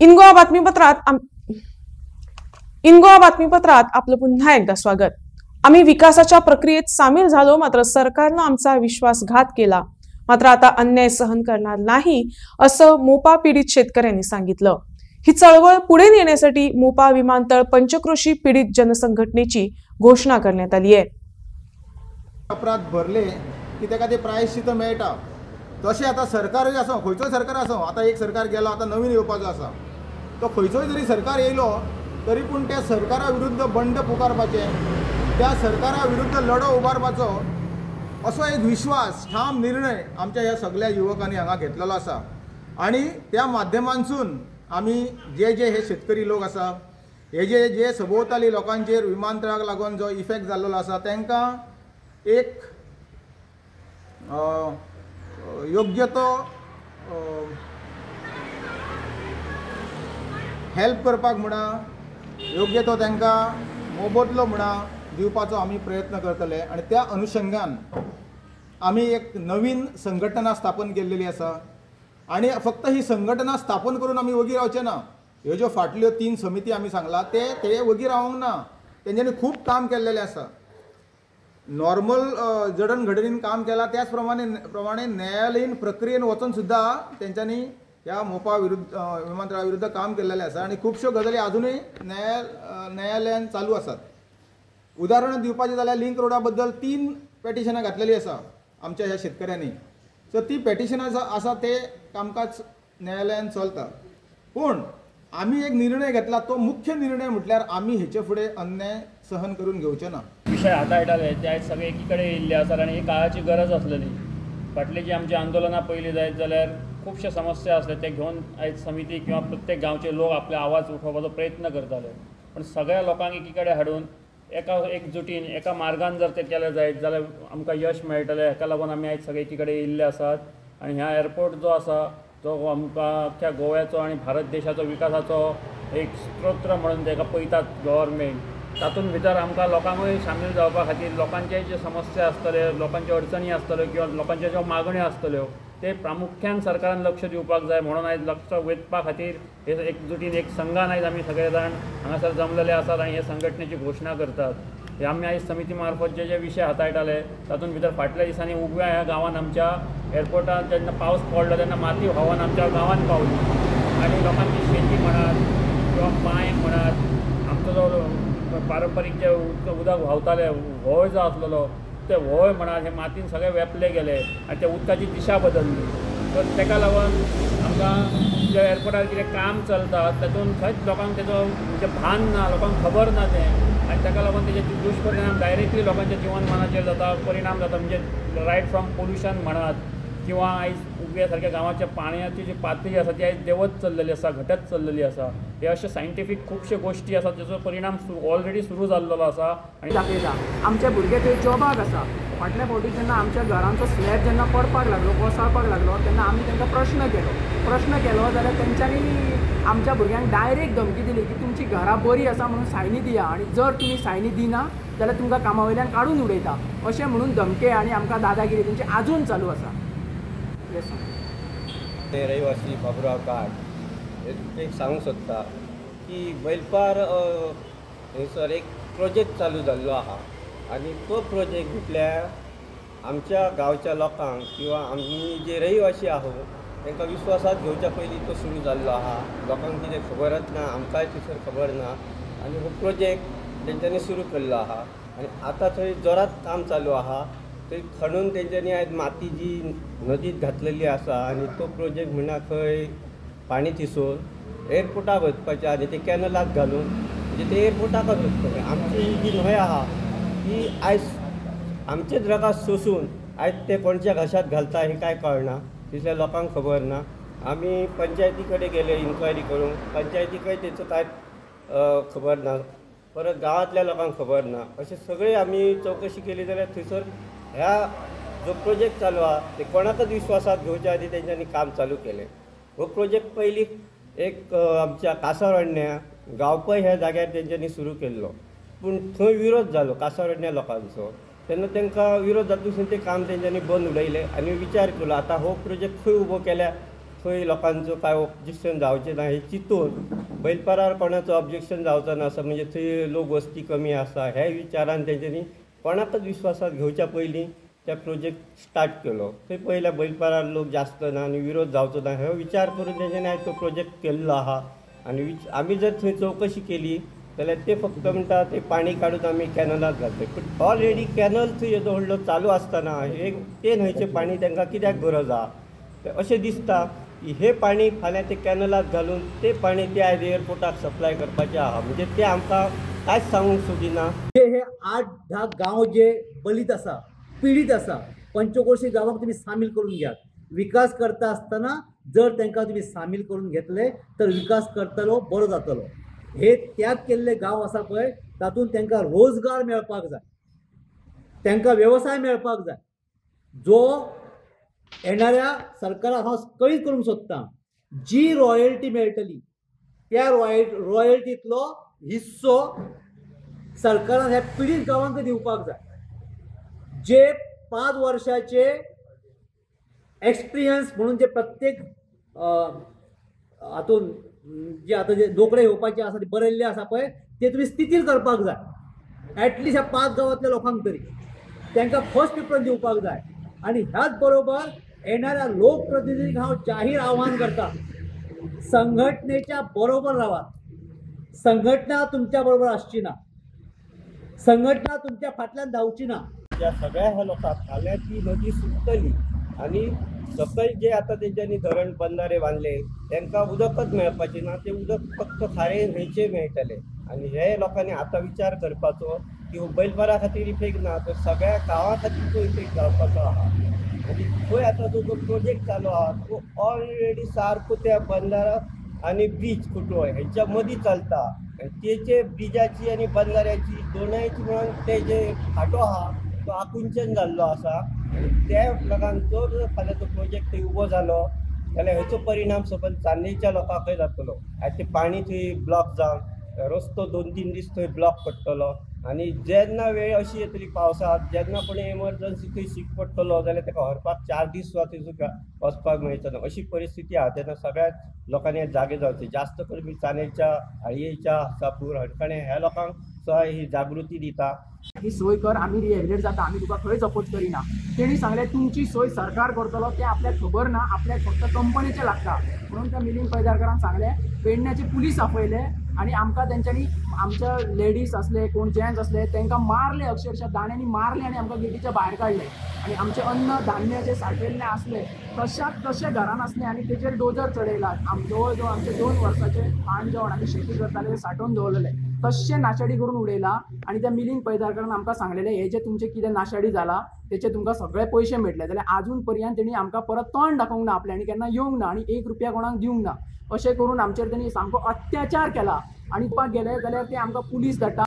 इनगोवा बातमीपत्रात इनगोवा बातमीपत्रात आपलं पुन्हा एकदा स्वागत. आम्ही विकासाच्या प्रक्रियेत सामील झालो मात्र सरकारनं आमचा विश्वासघात केला. मात्र आता अन्याय सहन करणार नाही असं मोपा पीडित शेतकऱ्यांनी सांगितलं. ही चळवळ पुढे नेण्यासाठी मोपा विमानतळ पंचक्रोशी पीडित जनसंघटनेची घोषणा करण्यात आली आहे. अपराध भरले की ते प्रायश्चित मेळटा तशें आतां सरकारूय आसा खंयचोय सरकार आसा आतां एक सरकार गेलो आतां नवीन येवपाचो आसा तो खंयचोय जरी सरकार येयलो तरी पूण त्या सरकारा विरुद्ध बंड पुकारपाचे त्या सरकारा विरुद्ध लढो उबारपाचो असो एक विश्वास ठाम निर्णय आमच्या ह्या सगळ्या युवकांनी हांगा घेतलेलो आसा आनी त्या माध्यमांतसून आमी जे जे हे शेतकरी लोक आसा हे जे जे सभोवताली लोकांचेर विमानतळाक लागून जो इफेक्ट जाल्लो आसा तांकां एक योग्य तो हेल्प करपाक म्हणा योग्य तो तांकां मोबदलो म्हणा दिवपाचो आमी प्रयत्न करतले. आनी त्या अनुशंगान आमी एक नवीन संघटना स्थापन केल्लेली आसा. आनी फक्त ही संघटना स्थापन करून आमी वगी रावचे ना. ह्यो ज्यो फाटल्यो तीन समिती आमी सांगला ते ते वगी रावंक ना. तेंच्यांनी खूब काम केल्लेलें आसा. नॉर्मल जडणघडणीन काम केला त्याच प्रमाणे प्रमाणे न्यायालयीन प्रक्रियेन वचून सुद्दां तेंच्यांनी ह्या मोपा विरुद्ध विमानतळा विरुद्ध काम केल्लेलें आसा आनी खुबश्यो गजाली अजुनूय न्याया न्यायालयान चालू आसात उदाहरण दिवपाचें जाल्यार लिंक रोडा बद्दल तीन पेटिशनां घातलेलीं आसा आमच्या ह्या शेतकऱ्यांनी. सो ती पेटिशनां आसा आसा ते कामकाज न्यायालयान चलता पूण आमी एक निर्णय घेतला तो मुख्य निर्णय म्हटल्यार आमी हेचे फुडें अन्याय सहन करून घेवचे ना. विषय हाताळटाले ते आयज सगळे एकी कडेन येयल्ले आसात आनी ही काळाची गरज आसलेली फाटली जी आमची आंदोलनां पयलीं जायत जाल्यार खुबशे समस्या आसले ते घेवन आयज समिती किंवा प्रत्येक गांवचे लोक आपले आवाज उठोवपाचो प्रयत्न करताले पण सगळ्या लोकांक एकी कडेन हाडून एका एकजुटीन एका मार्गान जर ते केले जायत जाल्यार आमकां यश मेळटलें हाका लागून आमी आयज सगळे एकी कडेन येयल्ले आसात आनी ह्या एअरपोर्ट जो आसा तो आमकां अख्ख्या गोव्याचो आनी भारत देशाचो विकासाचो एक स्त्रोत्र म्हणून ताका पळयतात गव्हर्मेंट तातूंत भितर आमकां लोकांकूय सामील जावपा खातीर लोकांचे जे समस्या आसतले लोकांच्यो अडचणी आसतल्यो किंवा लोकांच्यो ज्यो मागण्यो आसतल्यो ते प्रामुख्यान सरकारान लक्ष दिवपाक जाय म्हणून आयज लक्ष वेधपा खातीर हे एकजुटीन एक संघान आयज आमी सगळे जाण हांगासर जमलेले आसात आनी हे संघटनेची घोशणा करतात. हे आमी आयज समिती मार्फत जे जे विशय हाताळटाले तातूंत भितर फाटल्या दिसांनी उगव्या ह्या गांवांत आमच्या एअरपोर्टार जेन्ना पावस पडलो तेन्ना माती व्हांवून आमच्या गांवांत पावली. आनी लोकांची शेती म्हणात किंवा पांय म्हणात आमचो जो पारंपारीक जे उदक व्हांवताले व्हंय जो आसलेलो ते व्हंय म्हणात हे मातीन सगळे वेपले गेले आनी त्या उदकाची दिशा बदलली. तर ताका लागून आमकां जे एअरपोर्टार कितें काम चलता तातूंत खंयच लोकांक तेजो म्हणजे भान ना लोकांक खबर ना तें. आनी ताका लागून तेजे दुश्परिणाम डायरेक्टली लोकांच्या जिवनमानाचेर जाता परिणाम जाता म्हणजे रायट फ्रॉम पोल्युशन म्हणात. किंवा आयज उगव्या सारक्या पाण्याची जी पातळी आसा ती आयज देंवत चल्लेली आसा घटत चल्लेली आसा हे अशे सायंटिफीक खुबशे गोश्टी आसात जेचो परिणाम ऑलरेडी सुरू जाल्लो आसा आनी दाखयता आमचे भुरगे थंय जॉबाक आसा फाटल्या फावटी जेन्ना आमच्या घरांचो स्लॅब जेन्ना पडपाक लागलो कोसळपाक लागलो तेन्ना आमी तांकां प्रश्न केलो. प्रश्न केलो जाल्यार तेंच्यांनी आमच्या भुरग्यांक डायरेक्ट धमकी दिली की तुमची घरां बरी आसा म्हणून सायनी दिया आनी जर तुमी सायनी दिना जाल्यार तुमकां कामा वयल्यान काडून उडयता. अशें म्हणून धमके आनी आमकां दादागिरी तेंची आजून चालू आसा Yes, ते रहिवासी बाबुराव काट एक सांगूंक सोदता की बैलपार थंयसर एक प्रोजेक्ट चालू जाल्लो आहा. आनी तो प्रोजेक्ट म्हटल्यार आमच्या गांवच्या लोकांक किंवा आमी जे रहिवासी आहो तांकां विश्वासात घेवच्या पयलीं तो सुरू जाल्लो आहा. लोकांक कितें खबरच ना? आमकांय थंयसर खबर ना. आनी हो प्रोजेक्ट तेंच्यांनी सुरू केल्लो आहा. आनी आतां थंय जोरात काम चालू आहा. ते खणून तेंच्यांनी आयज माती जी नदीत घातलेली आसा आनी तो प्रोजेक्ट म्हणा खंय पाणी तिसोवन एअरपोर्टाक वचपाचें आनी ते कॅनलाक घालून म्हणजे ते एअरपोर्टाकच वचपाचें आमची जी न्हंय आहा ती आयज आमचेच रगात सोसून आयज ते कोणच्या घशात घालता हें कांय कळना तितल्या लोकांक खबर ना. आमी पंचायती कडेन गेले इन्क्वायरी करूंक पंचायतीकय तेचो कांय खबर ना. परत गांवांतल्या लोकांक खबर ना. अशें सगळे आमी चवकशी केली जाल्यार थंयसर ह्या जो प्रोजेक्ट चालू हा ते कोणाकच विश्वासात घेवच्या आधी तेंच्यांनी काम चालू केलें हो प्रोजेक्ट पयलीं एक आमच्या कासारण्या गावपय ह्या जाग्यार तेंच्यांनी सुरू केल्लो. पूण थंय विरोध जालो कासारण्या लोकांचो. तेन्ना तांकां विरोध जातून ते काम तेंच्यांनी बंद उडयलें आनी विचार केलो आतां हो प्रोजेक्ट खंय उबो केल्या थंय लोकांचो काय ऑब्जेक्शन जावचें ना हें चिंतून बैलपारार कोणाचो ऑब्जेक्शन जावचो ना असं म्हणजे थंय लोक वस्ती कमी आसा हे विचारान तेंच्यांनी कोणाकच विश्वासात घेवच्या पयलीं त्या प्रोजेक्ट स्टार्ट केलो. थंय पयल्या बैलपारार लोक जास्त ना आनी विरोध जावचो ना हे विचार करून तेंच्यांनी आयज तो प्रोजेक्ट केल्लो आहा आनी विच आमी जर थंय चवकशी केली जाल्यार ते फक्त म्हणटा ते पाणी काडून आमी कॅनलात घालतात पूण ऑलरेडी कॅनल थंय येदो व्हडलो चालू आसतना हे ते न्हंयचें पाणी तांकां कित्याक गरज आहा अशें दिसता. हे पाणी फाल्यां ते कॅनलात घालून ते पाणी ते आयज एअरपोर्टाक सप्लाय करपाचें आहा म्हणजे ते आमकां कांयच सांगूंक सोदिना? जे हे आठ धा गांव जे बलीत आसा पिडीत आसा पंचकोशी गांवांक तुमी सामील करून घेयात. विकास करता आसतना जर तांकां तुमी सामील करून घेतले तर विकास करतलो बरो जातलो. हे त्याग केल्ले गांव आसा पळय तातूंत तांकां रोजगार मेळपाक जाय. तांकां वेवसाय मेळपाक जाय. जो येणाऱ्या सरकाराक हांव कळीत करूंक सोदतां जी रॉयल्टी मेळटली त्या रॉयल रॉयल्टींतलो हिस्सो सरकारान ह्या पिडीत गांवांक दिवपाक जाय. जे पांच वर्षाचे एक्सपिरियन्स म्हणून जे प्रत्येक हातून जे आतां जे दोकडे येवपाचे आसा ते बरयल्ले आसा पळय ते तुमी स्थितीर करपाक जाय. ॲटलिस्ट ह्या पांच गांवांतल्या लोकांक तरी. तांकां फर्स्ट प्रिफरन्स दिवपाक जाय. आनी ह्याच बरोबर येणाऱ्या लोकप्रतिनिधी हांव जाहीर आव्हान करता संघटनेच्या बरोबर राहा. संघटना तुमच्या बरोबर आसची ना. संघटना तुमच्या फाटल्यान धांवची ना. ज्या सगळ्या ह्या लोकांक फाल्यां ती नदी सुटतली आनी सकयल जे आतां तेंच्यांनी धरण बंधारे बांदले त्यांना उदकच मेळपाचे ना ते उदक फक्त खारे न्हंयचे मेळटले आनी हे लोकांनी आतां विचार करपाचो की बैलबारा खातीर इफेक्ट ना तर सगळ्या गांवा खातीर तो इफेक्ट जावपाचो आहा. होय थंय आतां तो जो प्रोजेक्ट चालू आहा तो ऑलरेडी सारको त्या बंधारा आनी ब्रिज कुठं हेंच्या मदीं चलता. आनी तेचे ब्रिजाची आनी बंधाऱ्याची दोनांयची म्हणून ते जे फाटो आहा तो आकुंचन जाल्लो आसा त्या लोकांक जर फाल्यां तो प्रोजेक्ट थंय उबो जालो जाल्यार हेचो परिणाम सकयल चान्नेच्या लोकांकय जातलो. आनी ते पाणी थंय ब्लॉक जावन रस्तो दोन तीन दीस थंय ब्लॉक पडटलो आनी जेन्ना वेळ अशी येतली पावसांत जेन्ना कोणी एमर्जन्सी थंय शीक पडटलो जाल्यार ताका व्हरपाक चार दीस सुद्दां थंय वचपाक मेळचो ना अशी परिस्थिती आहा. तेन्ना सगळ्याच लोकांनी जागे जावचे. जास्त करून मी चानेच्या हाळयेच्या सापूर हडकणे ह्या लोकांक सुद्दां ही जागृती दिता. ही सोय कर आम्ही रिहॅबिलिट जाता आम्ही तुका खंयच अपोज करिना. तेणी सांगले तुमची सोय सरकार करतलो ते आपल्याक खबर ना आपल्याक फक्त कंपनीचे लागता. म्हणून त्या मिलिंद पैदारकरान सांगले पेडण्याचे पुलीस आपयले आणि आमकां तेंच्यांनी आमच्या लेडीज असले कोण जेंट्स असले तांकां मारले अक्षरशः दाण्यांनी मारले आणि आमकां गेटीच्या भायर काडले आणि आमचे अन्न धान्य जे साठयल्ले असले तशाक तशे घरान असले आणि तेचेर डोजर चडयला जवळ जवळ आमचे दोन वर्साचे पाण जेवण आमी शेती करताले ते साठोवन दवरलेले तशें नाशाडी करून उडयला आणि त्या मिलिंग पैदारकरान आमकां सांगलेले हे जे तुमचे कितें नाशाडी जाला तेचे तुमकां सगळे पयशे मेळटले जाल्यार आजून पर्यंत तेणी आमकां परत तोंड दाखोवंक ना आपले आनी केन्ना येवंक ना आनी एक रुपया कोणाक दिवंक ना. अशें करून आमचेर तेणी सामको अत्याचार केला. आनी गेले जाल्यार ते आमकां पुलीस धाडटा